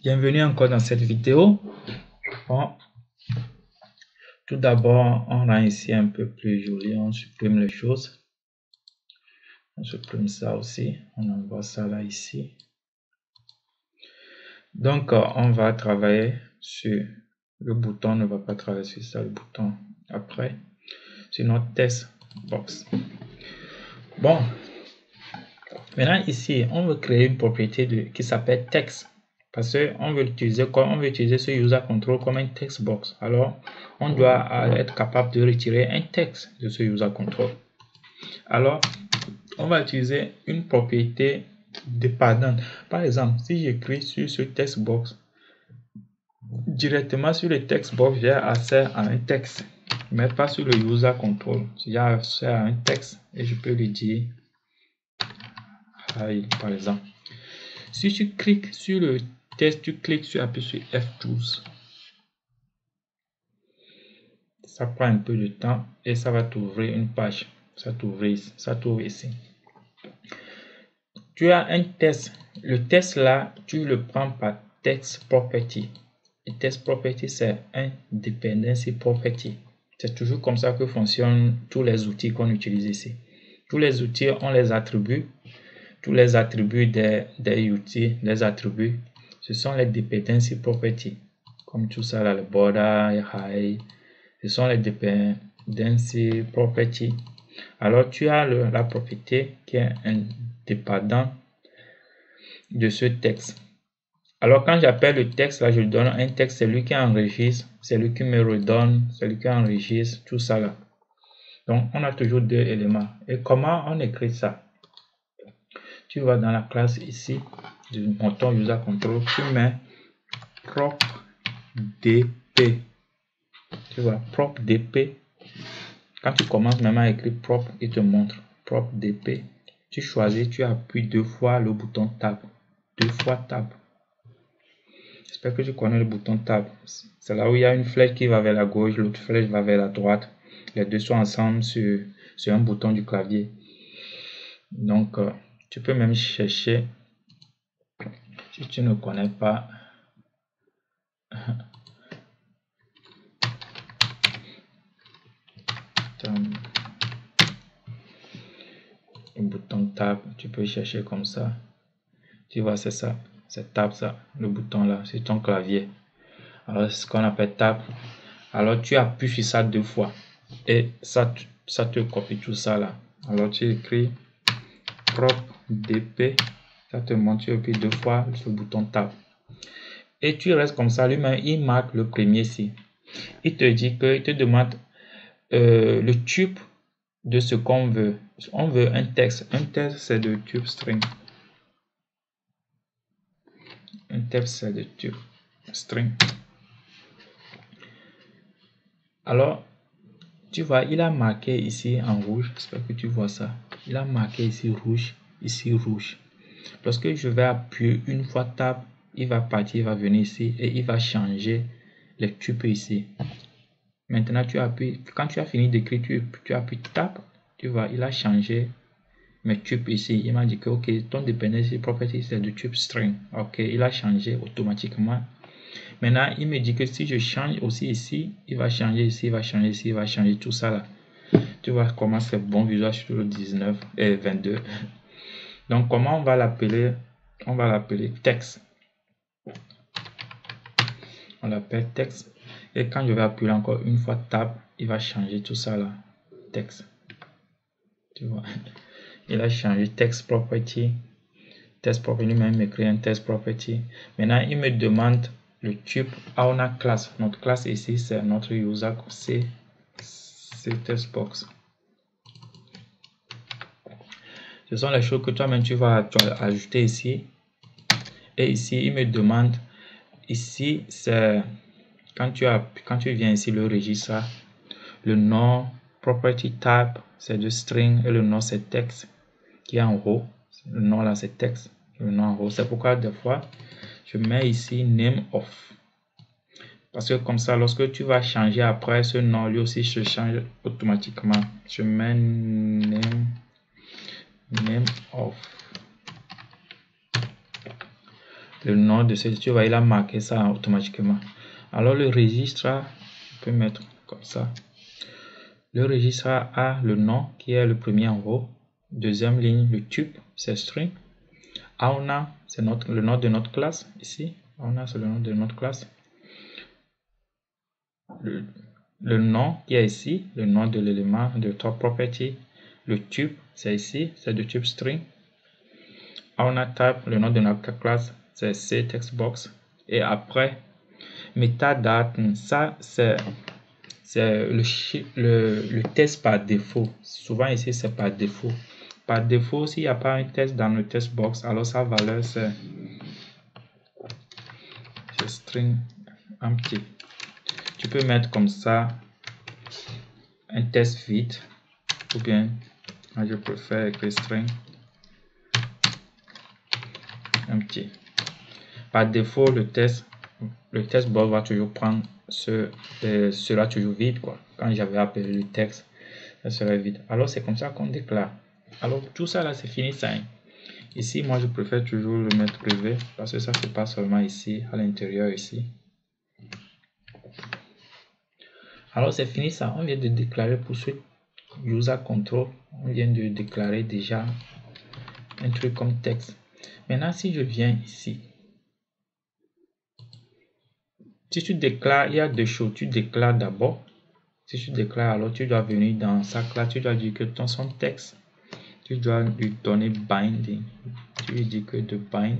Bienvenue encore dans cette vidéo. Bon. Tout d'abord, on rend ici un peu plus joli, on supprime les choses. On supprime ça aussi, on envoie ça là ici. Donc, on va travailler sur le bouton, ne va pas travailler sur ça, le bouton après, sur notre test box. Bon, maintenant ici, on veut créer une propriété de, qui s'appelle text. Parce qu'on veut utiliser on veut utiliser ce user control comme un text box. Alors, on doit être capable de retirer un texte de ce user control. Alors, on va utiliser une propriété dépendante. Par exemple, si j'écris sur ce text box, directement sur le text box, j'ai accès à un texte, mais pas sur le user control. J'ai accès à un texte et je peux lui dire par exemple. Si tu cliques sur le test, tu cliques sur appuyer sur F12. Ça prend un peu de temps et ça va t'ouvrir une page. Ça t'ouvre ça t'ouvre ici. Tu as un test. Le test là, tu le prends par text property. Et test property, c'est un dependency property. C'est toujours comme ça que fonctionnent tous les outils qu'on utilise ici. Tous les outils ont les attributs. Tous les attributs des, des outils, les attributs ce sont les dependency properties, comme tout ça là, le border, high, ce sont les dependency properties. Alors tu as la propriété qui est indépendante de ce texte. Alors quand j'appelle le texte là, je donne un texte, c'est lui qui enregistre, c'est lui qui me redonne, c'est lui qui enregistre, tout ça là. Donc on a toujours deux éléments. Et comment on écrit ça? Tu vas dans la classe ici, du bouton user control, tu mets propre dp. Tu vois, propre dp. Quand tu commences même à écrire propre, il te montre propre dp. Tu choisis, tu appuies deux fois le bouton tab. Deux fois tab. J'espère que tu connais le bouton tab. C'est là où il y a une flèche qui va vers la gauche, l'autre flèche va vers la droite. Les deux sont ensemble sur, sur un bouton du clavier. Donc, euh, tu peux même chercher si tu ne connais pas le bouton tab, tu peux chercher comme ça. Tu vois, c'est ça. C'est tab, ça. Le bouton là, c'est ton clavier. Alors, ce qu'on appelle tab. Alors, tu appuies sur ça deux fois. Et ça, ça te copie tout ça là. Alors, tu écris propre dp ça te montre, appuies deux fois le bouton Tab. Et tu restes comme ça, lui-même, il marque le premier ici. Il te dit que, il te demande euh, le type de ce qu'on veut. On veut un texte. Un texte, c'est de type string. Un texte, c'est de type string. Alors, tu vois, il a marqué ici en rouge. J'espère que tu vois ça. Il a marqué ici rouge, ici rouge. Lorsque je vais appuyer une fois tab, il va partir, il va venir ici et il va changer les tubes ici. Maintenant, tu appuies, quand tu as fini d'écrire, tu, tu appuies tab, tu vois, il a changé mes tubes ici. Il m'a dit que, ok, ton dependency property c'est de tube string. Ok, il a changé automatiquement. Maintenant, il me dit que si je change aussi ici, il va changer ici, il va changer ici, il va changer tout ça là. Tu vois comment c'est bon visuel sur le 19 et 22. Donc, comment on va l'appeler? On va l'appeler texte. On l'appelle texte. Et quand je vais appuyer encore une fois tab, il va changer tout ça là. Texte. Tu vois? Il a changé text property. Text property, même écrit un text property. Maintenant, il me demande le type à une classe. Notre classe ici, c'est notre user, c'est textbox. Ce sont les choses que toi-même tu vas ajouter ici. Et ici, il me demande, ici, c'est quand tu quand tu viens ici, le registre, le nom, property type, c'est de string et le nom c'est texte qui est en haut. Le nom là c'est texte, le nom en haut. C'est pourquoi des fois, je mets ici name of. Parce que comme ça, lorsque tu vas changer après ce nom, lui aussi se change automatiquement. Je mets name name of le nom de ce, tu vois, il a marqué ça automatiquement. Alors le registre, je peux mettre comme ça. Le registre a le nom qui est le premier en haut. Deuxième ligne, le tube, c'est string. Auna, c'est notre, le nom de notre classe ici. Auna, c'est le nom de notre classe. Le, le nom qui est ici, le nom de l'élément de top property. Le tube, c'est ici, c'est le tube string. Auna type, le nom de notre classe, c'est C textbox. Et après, metadata, ça c'est le, test par défaut. Souvent ici, c'est par défaut. Par défaut, s'il n'y a pas un test dans le test box, alors sa valeur c'est string empty. Tu peux mettre comme ça un test vide ou bien je préfère écrire string empty. Par défaut, le test le test box va toujours prendre ce, euh, sera toujours vide quoi. Quand j'avais appelé le texte, ça sera vide. Alors c'est comme ça qu'on déclare. Alors tout ça là c'est fini ça. Hein. Ici moi je préfère toujours le mettre privé parce que ça c'est pas seulement ici à l'intérieur ici. Alors c'est fini ça. On vient de déclarer pour ce user control. On vient de déclarer déjà un truc comme texte. Maintenant si je viens ici si tu déclares, il y a deux choses. Tu déclares d'abord. Si tu déclares, alors tu dois venir dans ça classe. Tu dois dire que ton son texte, tu dois lui donner binding. Tu lui dis que de bind.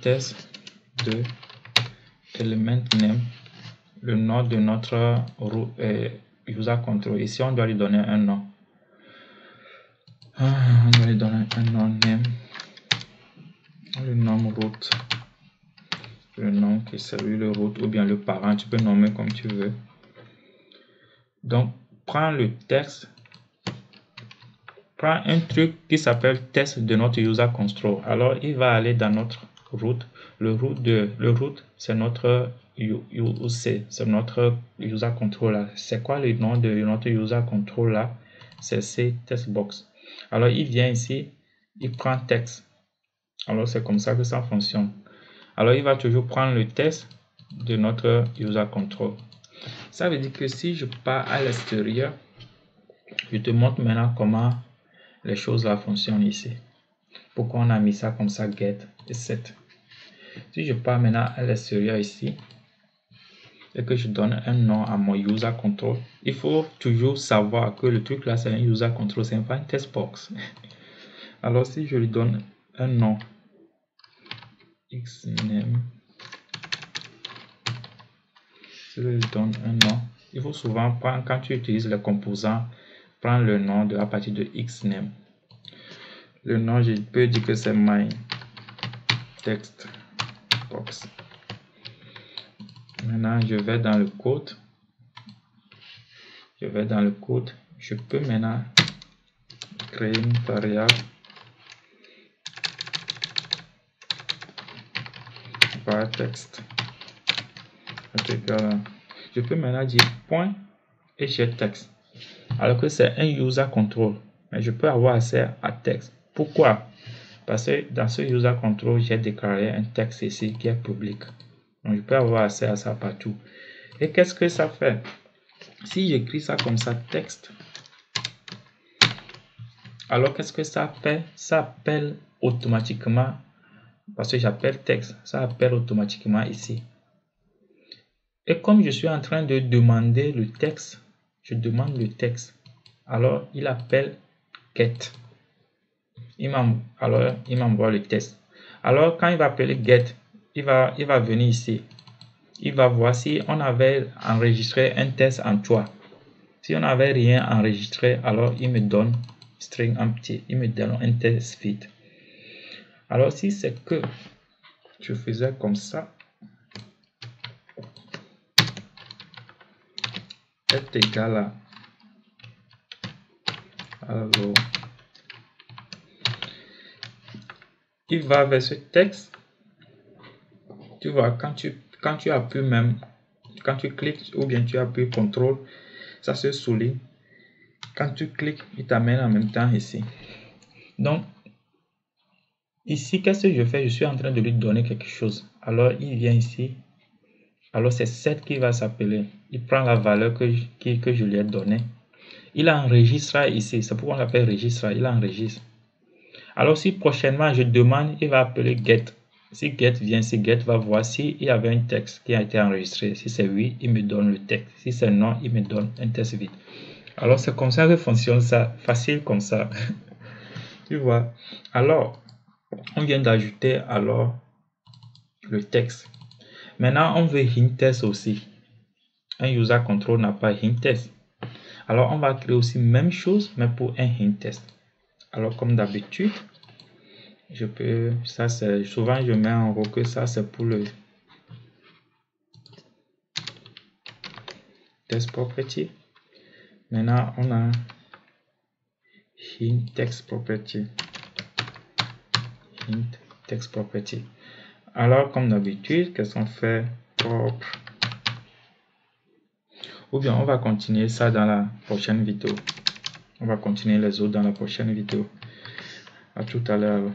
Test de element name le nom de notre euh, user control ici on doit lui donner un nom ah, on va lui donner un nom name. Le nom route. Le nom qui est le route ou bien le parent. Tu peux nommer comme tu veux. Donc, prends le texte. Prends un truc qui s'appelle test de notre user control. Alors, il va aller dans notre route. Le route de le route, c'est notre UC, c'est notre user control C'est quoi le nom de notre user control là? C'est C box. Alors, il vient ici, il prend texte. Alors, c'est comme ça que ça fonctionne. Alors, il va toujours prendre le texte de notre user control. Ça veut dire que si je pars à l'extérieur, je te montre maintenant comment les choses là fonctionnent ici. Pourquoi on a mis ça comme ça, get et set. Si je pars maintenant à l'extérieur ici, et que je donne un nom à mon user control, il faut toujours savoir que le truc là c'est un user control, c'est pas un test box. Alors si je lui donne un nom, xname, si je lui donne un nom, il faut souvent quand tu utilises le composant, prendre le nom de la partie de xname. Le nom, je peux dire que c'est my text box. Maintenant, je vais dans le code. Je vais dans le code. Je peux maintenant créer une variable var texte. Je peux maintenant dire point et j'ai texte. Alors que c'est un user control. Mais je peux avoir accès à texte. Pourquoi? Parce que dans ce user control, j'ai déclaré un texte ici qui est public. Donc, je peux avoir accès à ça partout. Et qu'est-ce que ça fait? Si j'écris ça comme ça, texte, alors qu'est-ce que ça fait Ça appelle automatiquement, parce que j'appelle texte, ça appelle automatiquement ici. Et comme je suis en train de demander le texte, je demande le texte. Alors, il appelle get. Il alors, il m'envoie le texte. Alors, quand il va appeler get, il va, il va venir ici. Il va voir si on avait enregistré un test en toi. Si on n'avait rien enregistré, alors il me donne string empty. Il me donne un test vide. Alors si c'est que je faisais comme ça, est égal à alors il va vers ce texte tu vois, quand tu, quand tu appuies même, quand tu cliques ou bien tu appuies contrôle, ça se souligne. Quand tu cliques, il t'amène en même temps ici. Donc, ici, qu'est-ce que je fais? Je suis en train de lui donner quelque chose. Alors, il vient ici. Alors, c'est 7 qui va s'appeler. Il prend la valeur que je, que je lui ai donnée. Il enregistre ici. C'est pourquoi on l'appelle registre. Il enregistre. Alors, si prochainement je demande, il va appeler get. Si get vient, si get va voir s'il y avait un texte qui a été enregistré. Si c'est oui, il me donne le texte. Si c'est non, il me donne un texte vide. Alors, c'est comme ça que fonctionne ça. Facile comme ça. tu vois. Alors, on vient d'ajouter alors le texte. Maintenant, on veut hint test aussi. Un user control n'a pas hint test. Alors, on va créer aussi même chose, mais pour un hint test. Alors, comme d'habitude, je peux, ça c'est, souvent je mets en haut que ça c'est pour le test property. Maintenant, on a hint text property. Hint text property. Alors, comme d'habitude, qu'est-ce qu'on fait? Propre. Ou bien, on va continuer ça dans la prochaine vidéo. On va continuer les autres dans la prochaine vidéo. À tout à l'heure.